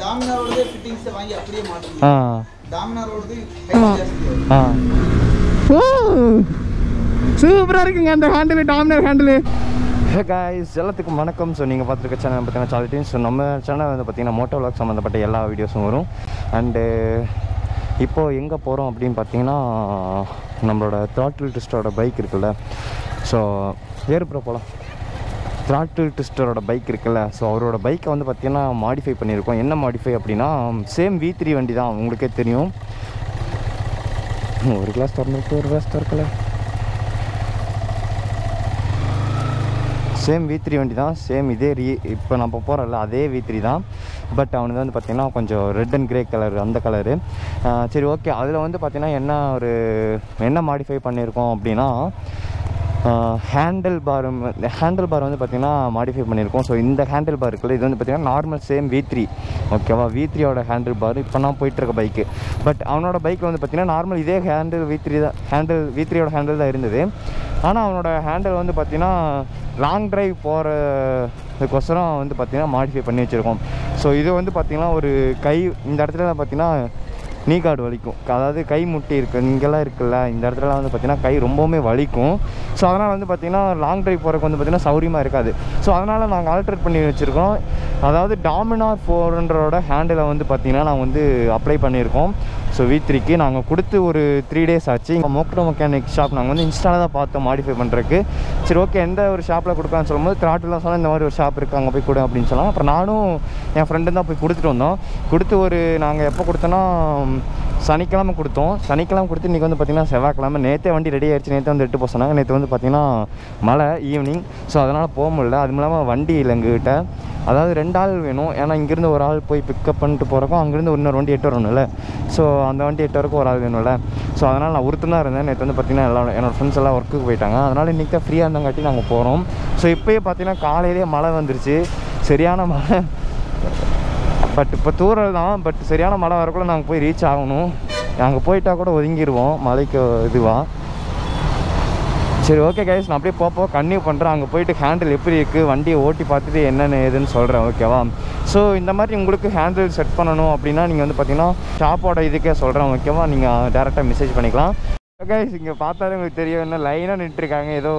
டாமினாரோடதே ஃபிட்டிங்ஸை வாங்கி அப்படியே மாட்டணும் ஆ. டாமினாரோடது. ஆ. ஓ. சூப்பராக இருக்குங்க அந்த handle Dominar handle hey guys எல்லாத்துக்கும் வணக்கம். ஸோ நீங்கள் பார்த்துருக்க சேனல் பார்த்தீங்கன்னா சாலிட்டின் ஸோ நம்ம சேனல் வந்து பார்த்தீங்கன்னா மோட்டோ விளாக் சம்மந்தப்பட்ட எல்லா வீடியோஸும் வரும். அண்டு இப்போது எங்கே போகிறோம் அப்படின்னு பார்த்தீங்கன்னா நம்மளோட த்ராட்டில் ட்விஸ்டரோட பைக் இருக்குல்ல. ஸோ ஏறுப்புற போகலாம் த்ராட்டில் ட்விஸ்டரோட பைக் இருக்குல்ல ஸோ அவரோட பைக்கை வந்து பார்த்தீங்கன்னா மாடிஃபை பண்ணியிருக்கோம். என்ன மாடிஃபை அப்படின்னா சேம் வி த்ரீ வண்டி தான் உங்களுக்கே தெரியும். ஒரு கிளாஸ் திறந்துருக்கு ஒரு கிளாஸ் திறக்கல. சேம் வி த்ரீ வண்டி தான் சேம் இதே ரீ இப்போ நம்ம போகிறோம்ல அதே வி த்ரீ தான். பட் அவனுக்கு வந்து பார்த்திங்கன்னா கொஞ்சம் ரெட் அண்ட் கிரே கலர் அந்த கலரு சரி ஓகே அதில் வந்து பார்த்திங்கன்னா என்ன ஒரு என்ன மாடிஃபை பண்ணியிருக்கோம் அப்படின்னா ஹேண்டில் பார் ஹேண்டில் பார் வந்து பார்த்திங்கன்னா மாடிஃபை பண்ணியிருக்கோம். ஸோ இந்த ஹேண்டில் பார் இருக்குல்ல இது வந்து பார்த்திங்கன்னா நார்மல் சேம் வி த்ரீ ஓகேவா வி? த்ரீயோட ஹேண்டில் பார் இப்போ நான் போயிட்டுருக்க பைக்கு பட் அவனோட பைக்கில் வந்து பார்த்திங்கன்னா நார்மல் இதே ஹேண்டில் வி த்ரீ தான் ஹேண்டில் வி த்ரீயோட ஹேண்டில் தான் இருந்தது. ஆனால் அவனோட ஹேண்டில் வந்து பார்த்திங்கன்னா லாங் டிரைவ் போகிறதுக்கோசரம் வந்து பார்த்திங்கன்னா மாடிஃபை பண்ணி வச்சுருக்கோம். ஸோ இது வந்து பார்த்திங்கன்னா ஒரு கை இந்த இடத்துல பார்த்திங்கன்னா நீ கார்டு வலிக்கும். அதாவது கை முட்டி இருக்குது இங்கெல்லாம் இருக்குல்ல இந்த இடத்துலலாம் வந்து பார்த்திங்கன்னா கை ரொம்பவுமே வலிக்கும். ஸோ அதனால் வந்து பார்த்திங்கன்னா லாங் ட்ரைவ் போகிறதுக்கு வந்து பார்த்திங்கன்னா சௌரியமாக இருக்காது. ஸோ அதனால் நாங்கள் ஆல்ட்ரேட் பண்ணி வச்சுருக்கோம். அதாவது டாமினார் ஃபோர்ன்றோட ஹேண்டிலை வந்து பார்த்திங்கன்னா நாங்கள் வந்து அப்ளை பண்ணியிருக்கோம். ஸோ வி த்ரீக்கு நாங்கள் கொடுத்து ஒரு த்ரீ டேஸ் ஆச்சு. இங்கே மோக்டோ மெக்கானிக் ஷாப் நாங்கள் வந்து இன்ஸ்டாவில் தான் பார்த்தோம் மாடிஃபை பண்ணுறதுக்கு சரி ஓகே எந்த ஒரு ஷாப்பில் கொடுக்கலாம்னு சொல்லும்போது திராட்டில் சொன்னால் இந்த மாதிரி ஒரு ஷாப் இருக்குது அங்கே போய் கொடு அப்படின்னு சொல்லலாம் அப்புறம் நானும் என் ஃப்ரெண்டு தான் போய் கொடுத்துட்டு வந்தோம். கொடுத்து ஒரு நாங்கள் எப்போ கொடுத்தோன்னா சனிக்கிழமை கொடுத்தோம். சனிக்கிழமை கொடுத்து இன்றைக்கி வந்து பார்த்திங்கன்னா செவ்வாய்க்கிழமை. நேற்றே வண்டி ரெடி ஆயிடுச்சு. நேற்று வந்து எட்டு போக சொன்னாங்க. நேற்று வந்து பார்த்திங்கன்னா மழை ஈவினிங் ஸோ அதனால் போக முடியல. அதுவும் இல்லாமல் வண்டி இல்லை எங்ககிட்ட. அதாவது ரெண்டு ஆள் வேணும். ஏன்னா இங்கேருந்து ஒரு ஆள் போய் பிக்கப் பண்ணிட்டு போகிறப்போ அங்கேருந்து இன்னொரு வண்டி எட்டு வரணும்ல. ஸோ அந்த வண்டி எட்டு வரைக்கும் ஒரு ஆள் வேணும்ல. ஸோ அதனால் நான் ஒருத்தன் தான் இருந்தேன். நேற்று வந்து பார்த்திங்கன்னா எல்லாம் என்னோடய ஃப்ரெண்ட்ஸ் எல்லாம் ஒர்க்குக்கு போயிட்டாங்க. அதனால் இன்றைக்கி தான் ஃப்ரீயாக இருந்தங்காட்டி நாங்கள் போகிறோம் ஸோ இப்போயே பார்த்தீங்கன்னா காலையிலேயே மழை வந்துருச்சு. சரியான மழை. பட் இப்போ தூரல் தான் பட் சரியான மழை வரக்குள்ள நாங்கள் போய் ரீச் ஆகணும். நாங்கள் போயிட்டா கூட ஒதுங்கிடுவோம் மலைக்கு இதுவாக சரி ஓகே கைஸ் நான் அப்படியே போப்போ கன்னியூ பண்ணுறேன் அங்கே போயிட்டு ஹேண்டில் எப்படி இருக்குது வண்டியை ஓட்டி பார்த்துட்டு என்னென்ன ஏதுன்னு சொல்கிறேன் ஓகேவா ஸோ இந்த மாதிரி உங்களுக்கு ஹேண்டில் செட் பண்ணணும் அப்படின்னா நீங்கள் வந்து பார்த்தீங்கன்னா ஷாப்போட இதுக்கே சொல்கிறேன் ஓகேவா நீங்கள் டேரெக்டாக மெசேஜ் பண்ணிக்கலாம். கைஸ் இங்கே பார்த்தாலும் உங்களுக்கு தெரியும். என்ன லைனாக நின்றுருக்காங்க. ஏதோ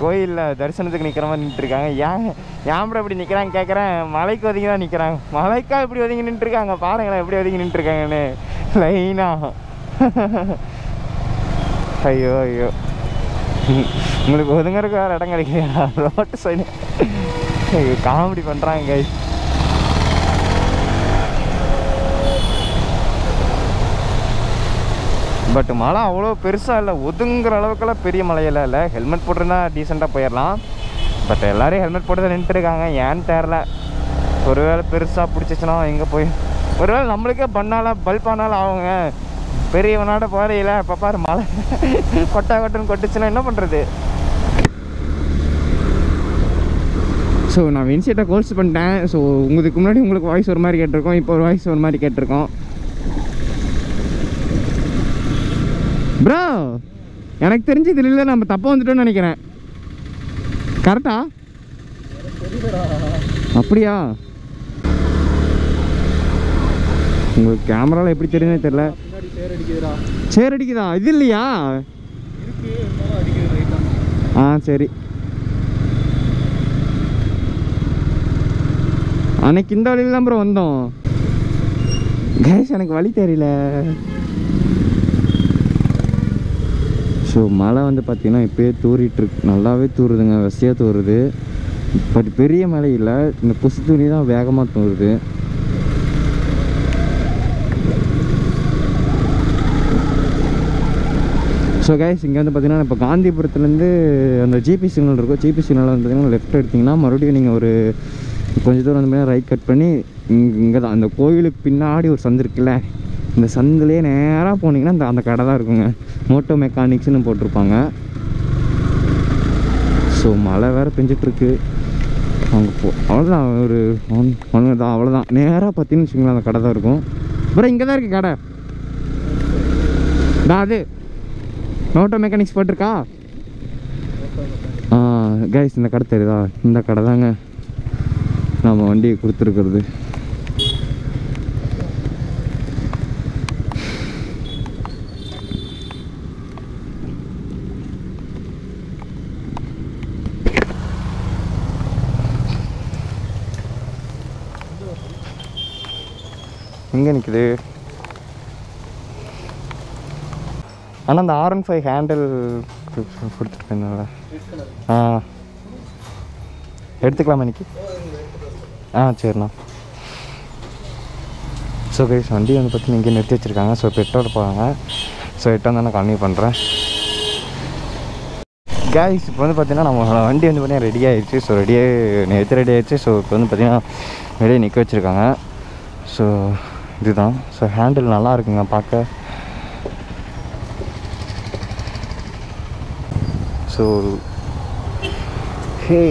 கோயிலில் தரிசனத்துக்கு நிற்கிற மாதிரி நின்றுருக்காங்க. ஏன் ஏன் இப்படி நிற்கிறாங்க கேட்குறேன் மலைக்கு ஒதுங்கி தான் நிற்கிறாங்க மலைக்கா இப்படி ஒதுங்கி நின்றுருக்காங்க? பாருங்களேன் எப்படி ஒதுங்கி நின்றுருக்காங்கன்னு. லைனாக ஐயோ ஐயோ. உங்களுக்கு ஒதுங்கறதுக்கு வேறு இடம் கிடைக்கலையா? ரோட்டு சைடு காமெடி பண்ணுறாங்க கைஸ் பட் மழை அவ்வளோ பெருசாக இல்லை. ஒதுங்குற அளவுக்குலாம் பெரிய மழையெல்லாம் இல்லை. ஹெல்மெட் போட்டிருந்தா டீசெண்டாக போயிடலாம். பட் எல்லோரும் ஹெல்மெட் போட்டு தான் நின்றுருக்காங்க ஏன்னு தெரில. ஒருவேளை பெருசாக பிடிச்சிச்சுன்னா எங்கே போய்? ஒருவேளை நம்மளுக்கே பண்ணாலும் பல்ப் ஆனாலும் ஆகுங்க. பெரியவனோட போறையில் இப்போ பாரு மழை. கொட்டா கொட்டுன்னு கொட்டுச்சுன்னா என்ன பண்ணுறது ஸோ நான் வின்செட்டை கோர்ஸ் பண்ணிட்டேன். ஸோ உங்களுக்கு முன்னாடி உங்களுக்கு வாய்ஸ் ஒரு மாதிரி கேட்டிருக்கோம். இப்போ ஒரு வாய்ஸ் ஒரு மாதிரி கேட்டிருக்கோம். ப்ரோ எனக்கு தெரிஞ்சு இதில் இல்லை நம்ம தப்பாக வந்துட்டோம்னு நினைக்கிறேன். கரெக்டா அப்படியா? உங்களுக்கு கேமராவில் எப்படி தெரியுதுன்னே தெரில சேர் அடிக்குதா? இது இல்லையா? ஆ சரி. அன்னைக்கு இந்த வழியில் தான் ப்ரோ வந்தோம். கேஷ் எனக்கு வழி தெரியல. ஸோ மழை வந்து பார்த்திங்கன்னா இப்போயே தூறிட்டுருக்கு. நல்லாவே தூறுதுங்க. வசதியாக தூறுது. பட் பெரிய மழை இல்லை. இந்த கொசு துணி தான் வேகமாக தூறுது. ஸோ கைஸ் இங்கே வந்து பார்த்தீங்கன்னா இப்போ காந்திபுரத்துலேருந்து அந்த ஜிபி சிக்னல் இருக்கும். ஜிபி சிக்னல் வந்து பார்த்தீங்கன்னா லெஃப்ட் எடுத்திங்கன்னா மறுபடியும் நீங்கள் ஒரு கொஞ்ச தூரம் வந்து ரைட் கட் பண்ணி இங்கே தான் அந்த கோயிலுக்கு பின்னாடி ஒரு சந்து இருக்குல்ல? இந்த சந்திலே நேராக போனீங்கன்னா அந்த அந்த கடை தான் இருக்குங்க. மோட்டோ மெக்கானிக்ஸ்னு போட்டிருப்பாங்க. ஸோ மழை வேறு பெஞ்சிட்ருக்கு. அங்கே போ அவ்வளோதான் ஒரு ஒன் ஒன்று தான் அவ்வளோதான் நேராக பார்த்தீங்கன்னு வச்சுக்கோங்களேன் அந்த கடை தான் இருக்கும். அப்புறம் இங்கே தான் இருக்குது கடை. டா அது மோட்டோ மெக்கானிக்ஸ் போட்டிருக்கா? ஆ கைஸ் இந்த கடை தெரியுதா? இந்த கடை தாங்க. நம்ம வண்டியை கொடுத்துருக்குறது. எங்கே நிற்குது ஆனால் அந்த ஆர் ஒன் ஃபைவ் ஹேண்டில் கொடுத்துட்டு போயிருந்தோம்ல ஆ. எடுத்துக்கலாமா இன்னைக்கு? ஆ சரிண்ணா. ஸோ கைஸ் வண்டி வந்து பார்த்தீங்கன்னா இங்கே நிறுத்தி வச்சுருக்காங்க. ஸோ பெட்ரோல் போவாங்க ஸோ எட்டு வந்து நான் கன்வியூ பண்ணுறேன் கேஸ் இப்போ வந்து பார்த்தீங்கன்னா நம்ம வண்டி வந்து பார்த்தீங்கன்னா ரெடி ஆகிடுச்சு ஸோ ரெடியாக நேற்று ரெடி ஆகிடுச்சு ஸோ இப்போ வந்து பார்த்தீங்கன்னா வெளியே நிற்க வச்சுருக்காங்க. ஸோ இதுதான். ஸோ ஹேண்டில் நல்லா இருக்குங்க பார்க்க. ஸோ ஹே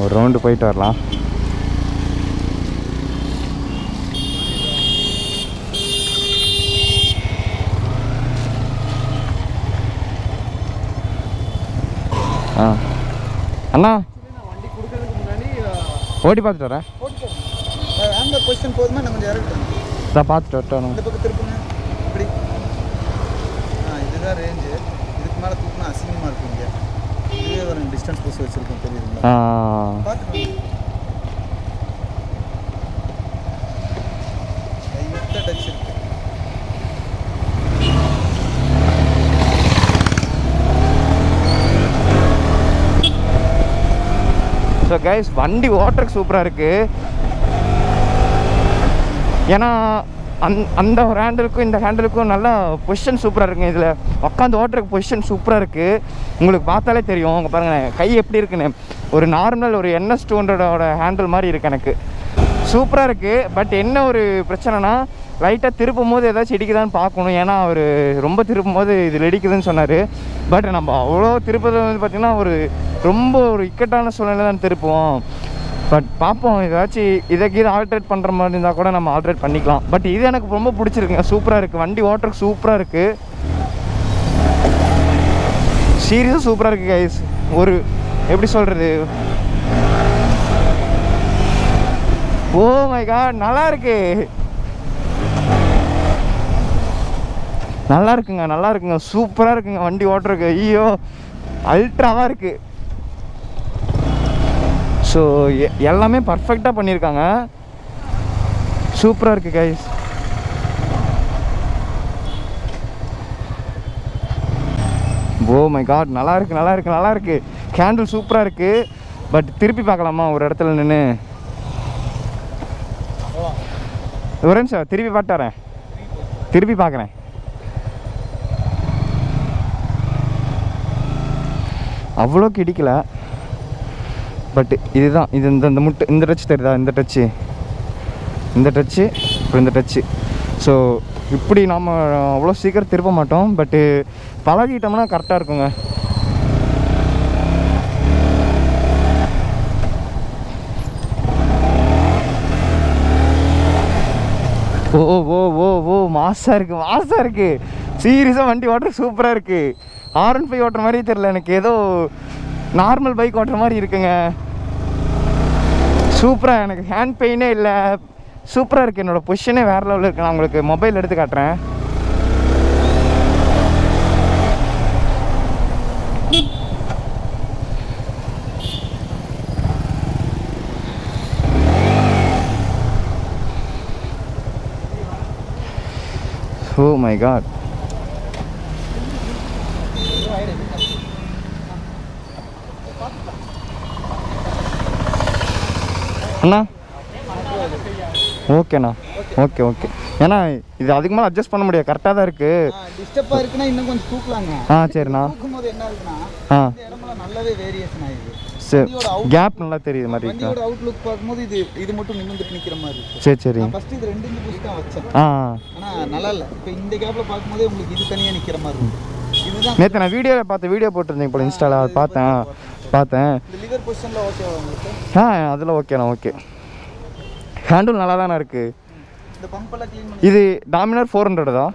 ஒரு ரவுண்டு போயிட்டு வரலாம். அண்ணா ஓட்டி பார்த்துட்டு வரேன். போட்டுக்கோங்க ஆம்பர் பொசிஷன் போதுமா கொஞ்சம் இறக்கட்டும் பார்த்துட்டு வரட்டும் இந்த பக்கம் திருப்புங்க இப்படி ஆ. இதுதான் ரேஞ்சு இதுக்கு மேலே தூக்குனா அசிங்கமாக இருக்கும் இங்கே இதுவே ஒரு டிஸ்டன்ஸ் போஸ்ட் வச்சுருக்கோம் தெரியுதுங்களா ஆ பார்த்துக்கோங்க லைட்டாக டச் இருக்கு ஸோ கைஸ் வண்டி ஓட்டுறதுக்கு சூப்பராக இருக்குது ஏன்னா அந் அந்த ஒரு ஹேண்டிலுக்கும் இந்த ஹேண்டிலுக்கும் நல்லா பொசிஷன் சூப்பராக இருக்குங்க இதில். உட்காந்து ஓட்டுறதுக்கு பொசிஷன் சூப்பராக இருக்குது உங்களுக்கு பார்த்தாலே தெரியும். உங்கள் பாருங்க கை எப்படி இருக்குன்னு. ஒரு நார்மல் ஒரு என்எஸ் டூ ஹண்ட்ரடோட ஹேண்டில் மாதிரி இருக்கு எனக்கு. சூப்பராக இருக்குது பட் என்ன ஒரு பிரச்சனைனா லைட்டாக திருப்பும் போது ஏதாச்சும் இடிக்குதான்னு பார்க்கணும். ஏன்னா அவர் ரொம்ப திருப்பும் போது இதில் இடிக்குதுன்னு சொன்னார். பட் நம்ம அவ்வளோ திருப்பது வந்து பார்த்திங்கன்னா ஒரு ரொம்ப ஒரு இக்கட்டான சூழ்நிலை தான் திருப்புவோம். பட் பார்ப்போம். ஏதாச்சும் இதை கீழே ஆல்ட்ரேட் பண்ணுற மாதிரி இருந்தால் கூட நம்ம ஆல்ட்ரேட் பண்ணிக்கலாம். பட் இது எனக்கு ரொம்ப பிடிச்சிருக்குங்க. சூப்பராக இருக்குது வண்டி ஓட்டுறதுக்கு சூப்பராக இருக்குது சீரியஸாக சூப்பராக இருக்குது கைஸ் ஒரு எப்படி சொல்கிறது ஓ oh மை காட் நல்லா இருக்குது நல்லா இருக்குங்க நல்லா இருக்குங்க சூப்பராக இருக்குங்க வண்டி ஓட்டுறதுக்கு. ஐயோ அல்ட்ராவாக இருக்கு. ஸோ எல்லாமே பர்ஃபெக்டாக பண்ணியிருக்காங்க சூப்பராக இருக்கு கைஸ் ஓ மை காட் நல்லா இருக்கு நல்லா இருக்கு நல்லா இருக்கு. கேண்டில் சூப்பராக இருக்கு பட் திருப்பி பார்க்கலாமா? ஒரு இடத்துல நின்று ஒரு நிமிஷம் திருப்பி பார்த்து வரேன். திருப்பி பார்க்குறேன். அவ்வளோக்கு இடிக்கல பட் இதுதான் இது இந்த இந்த முட்டு இந்த டச் தெரியுதா? இந்த டச்சு இந்த டச்சு அப்புறம் இந்த டச்சு ஸோ இப்படி நாம் அவ்வளோ சீக்கிரம் திருப்ப மாட்டோம். பட்டு பழகிட்டோம்னா கரெக்டாக இருக்குங்க. ஓ ஓ ஓ ஓ மாசாக இருக்குது மாசாக இருக்குது சீரியஸாக வண்டி ஓட்டுற சூப்பராக இருக்குது ஆர் ஒன் ஃபைவ் ஓட்டுற மாதிரியே தெரில எனக்கு ஏதோ நார்மல் பைக் ஓட்டுற மாதிரி இருக்குங்க. சூப்பராக எனக்கு ஹேண்ட் பெயினே இல்லை. சூப்பராக இருக்குது என்னோடய பொசிஷனே வேறு லெவலில் இருக்குது நான் உங்களுக்கு மொபைல் எடுத்து காட்டுறேன். ஓ மை காட் அண்ணா? ஓகேண்ணா ஓகே ஓகே ஏன்னா இது அதுக்கு மேலே அட்ஜஸ்ட் பண்ண முடியாது. கரெக்டாக தான் இருக்குது டிஸ்டர்பாக இருக்குன்னா இன்னும் கொஞ்சம் தூக்கலாங்க. ஆ சரிண்ணா. தூக்கும்போது என்ன இருக்குன்னா ஆ. நல்லாவே வேரியேஷன் ஆயிடுது. சரி. கேப் நல்லா தெரியுது மாதிரி இருக்கா? வண்டியோட அவுட்லுக் பார்க்கும்போது இது இது மட்டும் நிமிர்ந்துட்டு நிற்கிற மாதிரி இருக்கு. சரி சரி. ஃபர்ஸ்ட் இது ரெண்டு இன்ச்சு புஷ் தான் வச்சேன். ஆ ஆனால் நல்லா இல்லை. இப்போ இந்த கேப்பில் பார்க்கும்போதே உங்களுக்கு இது தனியாக நிற்கிற மாதிரி இருக்கு. நேற்று நான் வீடியோவில் பார்த்த வீடியோ போட்டிருந்தேன் போல இன்ஸ்டாவில் பார்த்தேன். பார்த்தேன். ஆ அதில் ஓகேண்ணா ஓகே ஹேண்டில் நல்லா தானே இருக்குது இது டாமினார் ஃபோர் ஹண்ட்ரட் தான்.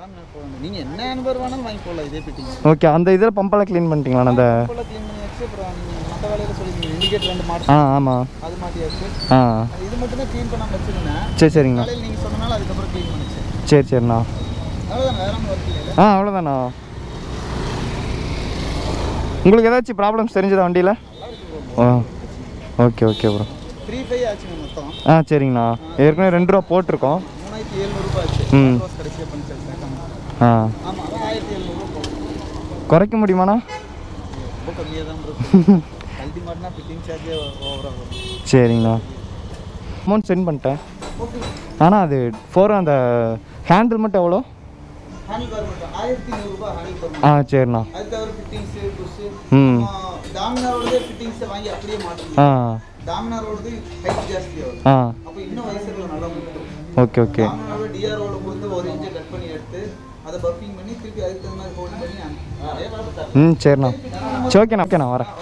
நீங்கள் என்ன நம்பர் வேணாலும் வாங்கி போடலாம் இதே பிட்டிங் ஓகே அந்த இதில் பம்பெல்லாம் க்ளீன் பண்ணிட்டீங்களா அந்த ஆ ஆமாம் அது மாட்டியாச்சு. ஆ. அது இது மட்டும் தான் க்ளீன் பண்ணாமல் வச்சுருந்தேன். சரி சரிங்கண்ணா. காலையில் நீங்கள் சொன்னனால அதுக்கப்புறம் க்ளீன் பண்ணிச்சு சரி சரிண்ணா. ஆ அவ்வளோதாண்ணா உங்களுக்கு ஏதாச்சும் ப்ராப்ளம்ஸ் தெரிஞ்சதா வண்டியில்? ஆ okay okay bro three five ஆச்சுங்க மொத்தம். ஆ சரிங்கண்ணா. ஏற்கனவே ரெண்டு ரூபா போட்டிருக்கோம். மூணாயிரத்தி எழுநூறுபா ஆச்சு. ம். ஆ. குறைக்க முடியுமாண்ணா? ரொம்ப கம்மியாக தான் சரிங்கண்ணா. அமௌண்ட் சென்ட் பண்ணிட்டேன். ஆனால் அது ஃபோர் அந்த ஹேண்டில் மட்டும் எவ்வளோ? பார் மட்டும் ஆயிரத்தி நூறுரூபா ஹேண்டில் பார் ஆ சரிண்ணா. அது தவிர ஃபிட்டிங்ஸு புஷ்ஷு ம். டாமினாரோடதே ஃபிட்டிங்ஸை வாங்கி அப்படியே ஆ. மாட்டணும் டாமினாரோடது ஹைட் ஜாஸ்தி ஆகும் ஆ. அப்போ இன்னும் வயசுல நல்லா முட்டும் ஓகே ஓகே. டாமினாரோட டிஆரோட கொடுத்து ஒரு இன்ச்சை கட் பண்ணி எடுத்து அதை பஃபிங் பண்ணி திருப்பி அதுக்கு தகுந்த மாதிரி ஹோல்ட் பண்ணி. ம் சரிண்ணா. சரி ஓகேண்ணா ஓகேண்ணா வரேன்.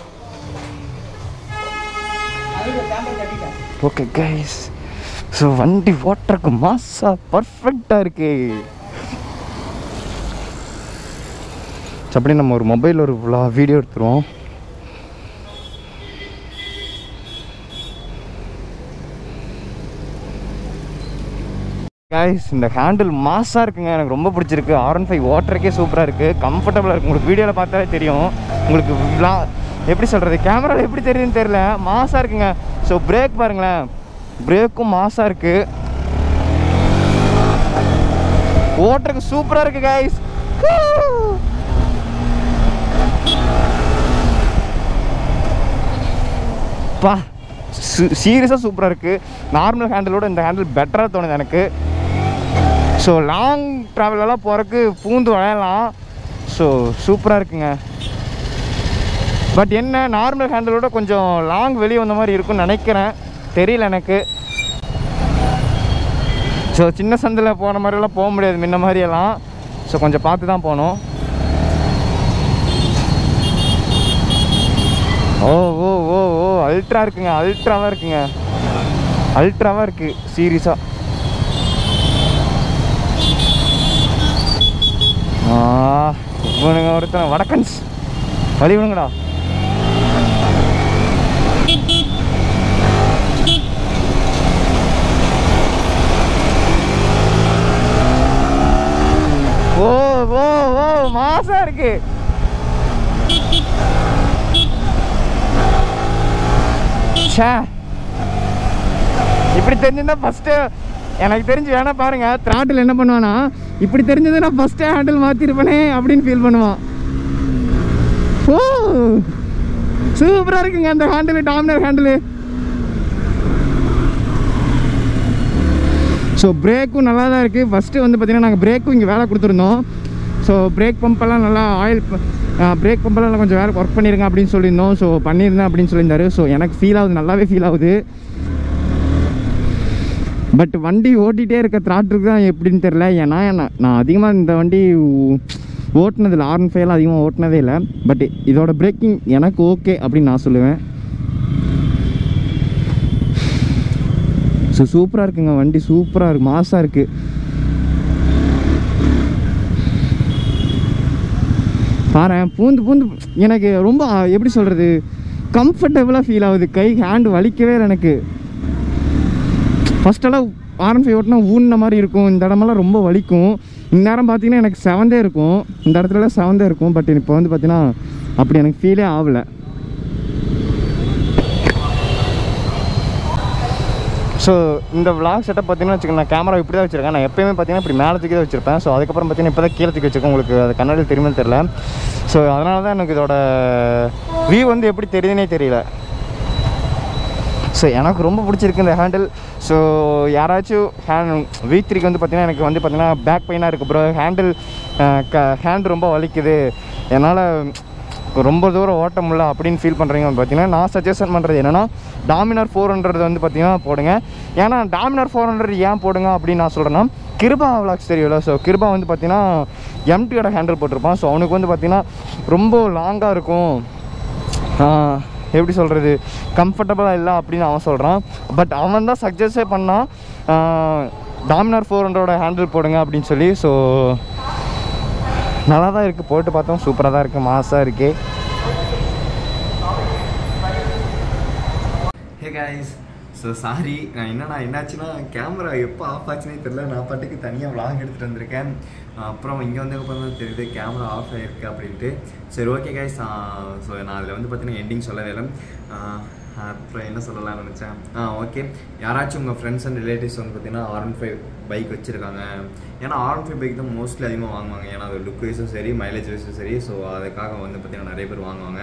ஓகே கைஸ் ஸோ வண்டி ஓட்டுறக்கு மாசா பர்ஃபெக்டாக இருக்கு. ஸோ நம்ம ஒரு மொபைல் ஒரு வீடியோ எடுத்துருவோம். காய்ஸ் இந்த ஹேண்டில் மாஸாக இருக்குங்க. எனக்கு ரொம்ப பிடிச்சிருக்கு. ஆர் ஒன் ஃபைவ் ஓட்டுறக்கே சூப்பராக இருக்குது கம்ஃபர்டபுளாக இருக்குது உங்களுக்கு வீடியோவில் பார்த்தாலே தெரியும். உங்களுக்கு vlog- எப்படி சொல்கிறது கேமராவில் எப்படி தெரியுதுன்னு தெரியல. மாஸாக இருக்குங்க. ஸோ பிரேக் பாருங்களேன். பிரேக்கும் மாஸாக இருக்குது ஓட்டுறதுக்கு சூப்பராக இருக்குது காய்ஸ் அப்பா சீரியஸாக சூப்பராக இருக்குது நார்மல் ஹேண்டிலோட இந்த ஹேண்டில் பெட்டராக தோணுது எனக்கு. ஸோ லாங் ட்ராவலெல்லாம் போகிறதுக்கு பூந்து விளையாடலாம் ஸோ சூப்பராக இருக்குங்க. பட் என்ன நார்மல் ஹேண்டிலோட கொஞ்சம் லாங் வெளியே வந்த மாதிரி இருக்கும்னு நினைக்கிறேன். தெரியல எனக்கு. ஸோ சின்ன சந்தில் போன மாதிரியெல்லாம் போக முடியாது முன்ன மாதிரியெல்லாம். ஸோ கொஞ்சம் பார்த்து தான் போகணும். ஓ ஓ ஓ ஓ அல்ட்ரா இருக்குங்க அல்ட்ராவாக இருக்குங்க. அல்ட்ராவாக இருக்குது சீரியஸாக இவனுங்க ஒருத்தன் வடக்கன்ஸ். வழி விடுங்கடா ஓ ஓ ஓ மாசா இருக்கு. ஷே இப்படி தெரிஞ்சிருந்தா ஃபஸ்ட்டு எனக்கு தெரிஞ்சு வேணால் பாருங்கள் த்ராட்டில் என்ன பண்ணுவானா இப்படி தெரிஞ்சது நான் ஃபஸ்ட்டே ஹேண்டில் மாற்றிருப்பேனே அப்படின்னு ஃபீல் பண்ணுவான். ஓ சூப்பராக இருக்குங்க அந்த ஹேண்டில் டாமினர் ஹேண்டில் ஸோ பிரேக்கும் நல்லா தான் இருக்குது ஃபஸ்ட்டு வந்து பார்த்திங்கன்னா நாங்கள் பிரேக்கும் இங்கே வேலை கொடுத்துருந்தோம். ஸோ பிரேக் பம்பெல்லாம் நல்லா ஆயில் பிரேக் பம்பெல்லாம் கொஞ்சம் வேலை ஒர்க் பண்ணிருங்க அப்படின்னு சொல்லியிருந்தோம். ஸோ பண்ணியிருந்தேன் அப்படின்னு சொல்லியிருந்தாரு. ஸோ எனக்கு ஃபீல் ஆகுது நல்லாவே ஃபீல் ஆகுது. பட் வண்டி ஓட்டிகிட்டே இருக்க த்ராட்டுக்கு தான் எப்படின்னு தெரில ஏன்னா நான் நான் அதிகமாக இந்த வண்டி ஓட்டினதில்லை. ஆர்ன் ஃபைவ்லாம் அதிகமாக ஓட்டினதே இல்லை. பட் இதோட பிரேக்கிங் எனக்கு ஓகே அப்படின்னு நான் சொல்லுவேன். ஸோ சூப்பராக இருக்குங்க. வண்டி சூப்பராக இருக்குது மாசாக இருக்குது பாரேன் பூந்து பூந்து எனக்கு ரொம்ப எப்படி சொல்கிறது கம்ஃபர்டபுளாக ஃபீல் ஆகுது. கை ஹேண்டு வலிக்கவே எனக்கு. ஃபஸ்ட்டெல்லாம் ஆர்என் ஃபைவ் ஓட்டினா ஊன்ன மாதிரி இருக்கும். இந்த இடமெல்லாம் ரொம்ப வலிக்கும். இந்நேரம் பார்த்தீங்கன்னா எனக்கு செவந்தே இருக்கும். இந்த இடத்துலலாம் செவந்தே இருக்கும். பட் இப்போ வந்து பார்த்தீங்கன்னா அப்படி எனக்கு ஃபீலே ஆகலை. ஸோ இந்த விளாக் செட்டப் பார்த்தீங்கன்னா வச்சுக்கோங்க நான் கேமரா இப்படி தான் வச்சிருக்கேன். நான் எப்பயுமே பார்த்தீங்கன்னா இப்படி மேலே தூக்கி தான் வச்சிருப்பேன். ஸோ அதுக்கப்புறம் பார்த்தீங்கன்னா இப்போ தான் கீழே தூக்கி வச்சிருக்கேன். உங்களுக்கு அது கண்ணாடி தெரியுமே தெரியல. ஸோ அதனால தான் எனக்கு இதோட வியூ வந்து எப்படி தெரியுதுனே தெரியல. ஸோ எனக்கு ரொம்ப பிடிச்சிருக்கு இந்த ஹேண்டில் ஸோ யாராச்சும் ஹேண்ட் வீ த்ரீக்கு வந்து பார்த்தீங்கன்னா எனக்கு வந்து பார்த்தீங்கன்னா பேக் பெயினாக இருக்குது ப்ரோ ஹேண்டில் க ஹேண்ட் ரொம்ப வலிக்குது. என்னால் ரொம்ப தூரம் ஓட்ட முடியல அப்படின்னு ஃபீல் பண்ணுறீங்க பார்த்தீங்கன்னா நான் சஜஷன் பண்ணுறது என்னென்னா டாமினார் ஃபோர் ஹண்ட்ரட் வந்து பார்த்தீங்கன்னா போடுங்க. ஏன்னா டாமினார் ஃபோர் ஹண்ட்ரட் ஏன் போடுங்க அப்படின்னு நான் சொல்கிறேன்னா கிருபா விளாக்ஸ் தெரியல ஸோ கிருபா வந்து பார்த்தீங்கன்னா எம்டியோட ஹேண்டில் போட்டிருப்பான். ஸோ அவனுக்கு வந்து பார்த்தீங்கன்னா ரொம்ப லாங்காக இருக்கும். எப்படி சொல்கிறது கம்ஃபர்டபுளாக இல்லை அப்படின்னு அவன் சொல்கிறான் பட் அவன் தான் சஜஸ்டே பண்ணான். டாமினார் ஃபோர் ஹண்ட்ரோட ஹேண்டில் போடுங்க அப்படின்னு சொல்லி ஸோ நல்லா தான் இருக்குது போட்டு பார்த்தோம். சூப்பராக தான் இருக்குது மாசாக இருக்குது ஹே கைஸ் ஸோ சாரி நான் என்னன்னா என்னாச்சுன்னா கேமரா எப்போ ஆஃப் ஆச்சுனே தெரில நான் பாட்டுக்கு தனியாக விளாக் எடுத்துகிட்டு வந்திருக்கேன். அப்புறம் இங்கே வந்து அப்புறம் தான் தெரியுது கேமரா ஆஃப் ஆகிருக்கு அப்படின்ட்டு. சரி ஓகே கைஸ் ஸோ நான் அதில் வந்து பார்த்தீங்கன்னா எண்டிங் சொல்லவே இல்லை. அப்புறம் என்ன சொல்லலாம்னு நினச்சேன்? ஆ ஓகே யாராச்சும் உங்கள் ஃப்ரெண்ட்ஸ் அண்ட் ரிலேட்டிவ்ஸ் வந்து பார்த்தீங்கன்னா ஆர் ஒன் ஃபைவ் பைக் வச்சுருக்காங்க. ஏன்னா ஆர் ஒன் ஃபைவ் பைக் தான் மோஸ்ட்லி அதிகமாக வாங்குவாங்க. ஏன்னா அது லுக் வைஸும் சரி மைலேஜ் வைஸும் சரி. ஸோ அதுக்காக வந்து பார்த்தீங்கன்னா நிறைய பேர் வாங்குவாங்க.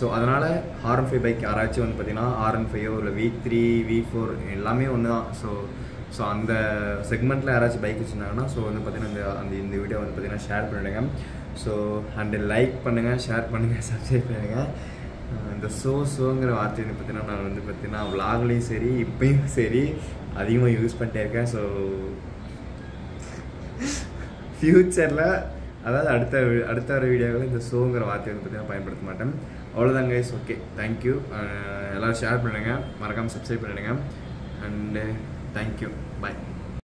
ஸோ அதனால் ஆர் ஒன் ஃபைவ் பைக் யாராச்சும் வந்து பார்த்தீங்கன்னா ஆர் ஒன் ஃபைவோ இல்லை வி த்ரீ வி ஃபோர் எல்லாமே ஒன்று தான் ஸோ ஸோ அந்த செக்மெண்ட்டில் யாராச்சும் பைக் வச்சுருந்தாங்கன்னா ஸோ வந்து பார்த்தீங்கன்னா இந்த அந்த இந்த வீடியோ வந்து பார்த்திங்கன்னா ஷேர் பண்ணிவிடுங்க ஸோ அண்டு லைக் பண்ணுங்கள் ஷேர் பண்ணுங்கள் சப்ஸ்கிரைப் பண்ணுங்கள் இந்த சோ சோங்கிற வார்த்தையை பார்த்தீங்கன்னா நான் வந்து பார்த்தீங்கன்னா விலாக்லேயும் சரி இப்பயும் சரி அதிகமாக யூஸ் பண்ணிட்டே இருக்கேன். ஸோ ஃப்யூச்சரில் அதாவது அடுத்த அடுத்த வர வீடியோவில் இந்த ஷோங்கிற வார்த்தையை வந்து பார்த்தீங்கன்னா பயன்படுத்த மாட்டேன். அவ்வளோதாங்க கைஸ் ஓகே தேங்க்யூ எல்லோரும் ஷேர் பண்ணுங்கள் மறக்காமல் சப்ஸ்கிரைப் பண்ணிடுங்க. And thank you